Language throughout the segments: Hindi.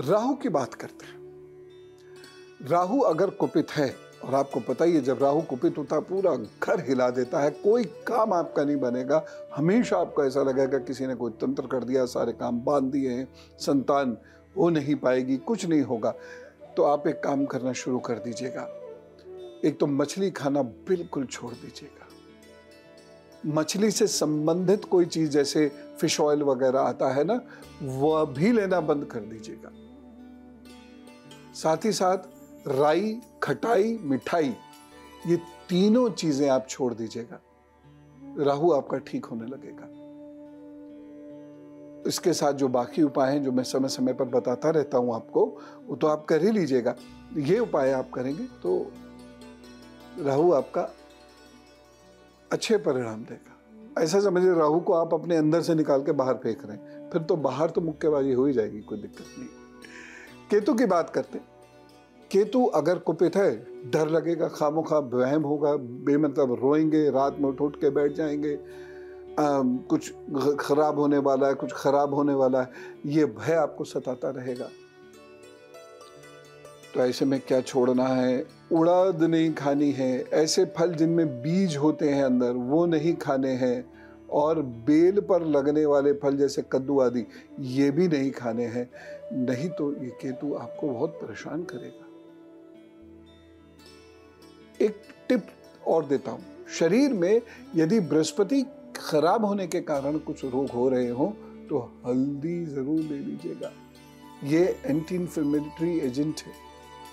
राहु की बात करते हैं। राहु अगर कुपित है, और आपको पता ही है, जब राहु कुपित होता है, पूरा घर हिला देता है, कोई काम आपका नहीं बनेगा। हमेशा आपको ऐसा लगेगा किसी ने कोई तंत्र कर दिया, सारे काम बाँध दिए हैं, संतान हो नहीं पाएगी, कुछ नहीं होगा। तो आप एक काम करना शुरू कर दीजिएगा। एक तो मछली खाना बिल्कुल छोड़ दीजिएगा। मछली से संबंधित कोई चीज़, जैसे फ़िश ऑयल वगैरह आता है ना, वह भी लेना बंद कर दीजिएगा। साथ ही साथ राई, खटाई, मिठाई, ये तीनों चीज़ें आप छोड़ दीजिएगा। राहु आपका ठीक होने लगेगा। इसके साथ जो बाकी उपाय हैं, जो मैं समय समय पर बताता रहता हूँ आपको, वो तो आप कर ही लीजिएगा। ये उपाय आप करेंगे तो राहु आपका अच्छे परिणाम देगा। ऐसा समझिए, राहु को आप अपने अंदर से निकाल के बाहर फेंक रहे हैं। फिर तो बाहर तो मुक्केबाजी हो ही जाएगी, कोई दिक्कत नहीं। केतु की बात करते केतु अगर कुपित है डर लगेगा खामो खा वहम होगा बेमतलब रोएँगे रात में उठ उठ के बैठ जाएँगे आ, कुछ खराब होने वाला है कुछ खराब होने वाला है ये भय आपको सताता रहेगा। तो ऐसे में क्या छोड़ना है? उड़द नहीं खानी है। ऐसे फल जिनमें बीज होते हैं अंदर वो नहीं खाने हैं। और बेल पर लगने वाले फल जैसे कद्दू आदि, ये भी नहीं खाने हैं। नहीं तो ये केतु आपको बहुत परेशान करेगा। एक टिप और देता हूँ। शरीर में यदि बृहस्पति खराब होने के कारण कुछ रोग हो रहे हो तो हल्दी ज़रूर ले लीजिएगा। ये एंटी इन्फ्लेमेटरी एजेंट है।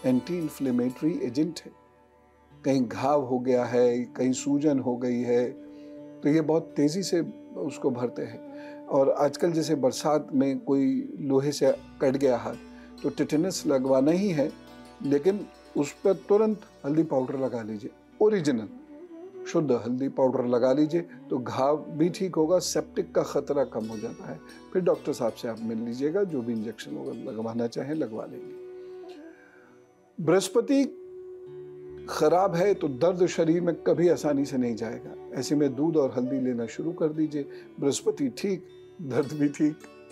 एंटी इन्फ्लेमेटरी एजेंट है। कहीं घाव हो गया है, कहीं सूजन हो गई है तो ये बहुत तेज़ी से उसको भरते हैं। और आजकल जैसे बरसात में कोई लोहे से कट गया हाथ तो टिटेनस लगवाना ही है, लेकिन उस पर तुरंत हल्दी पाउडर लगा लीजिए, ओरिजिनल। शुद्ध हल्दी पाउडर लगा लीजिए तो घाव भी ठीक होगा, सेप्टिक का खतरा कम हो जाता है। फिर डॉक्टर साहब से आप मिल लीजिएगा, जो भी इंजेक्शन होगा, लगवाना चाहें लगवा लेंगे। बृहस्पति खराब है तो दर्द शरीर में कभी आसानी से नहीं जाएगा। ऐसे में दूध और हल्दी लेना शुरू कर दीजिए। बृहस्पति ठीक दर्द भी ठीक।